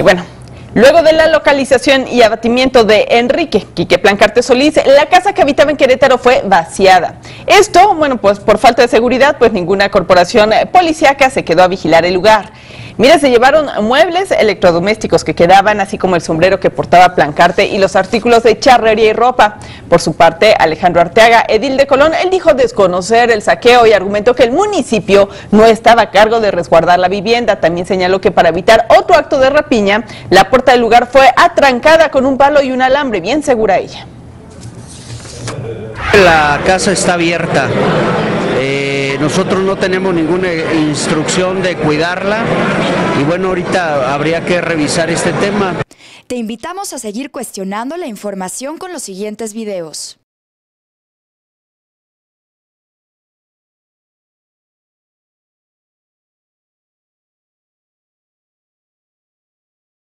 Y bueno, Luego de la localización y abatimiento de Enrique Quique Plancarte Solís, la casa que habitaba en Querétaro fue vaciada. Esto, bueno, pues por falta de seguridad, pues ninguna corporación policíaca se quedó a vigilar el lugar. Mira, se llevaron muebles electrodomésticos que quedaban, así como el sombrero que portaba Plancarte y los artículos de charrería y ropa. Por su parte, Alejandro Arteaga, edil de Colón, él dijo desconocer el saqueo y argumentó que el municipio no estaba a cargo de resguardar la vivienda. También señaló que para evitar otro acto de rapiña, la puerta del lugar fue atrancada con un palo y un alambre, bien segura ella. La casa está abierta. Eh, nosotros no tenemos ninguna instrucción de cuidarla y bueno, ahorita habría que revisar este tema. Te invitamos a seguir cuestionando la información con los siguientes videos.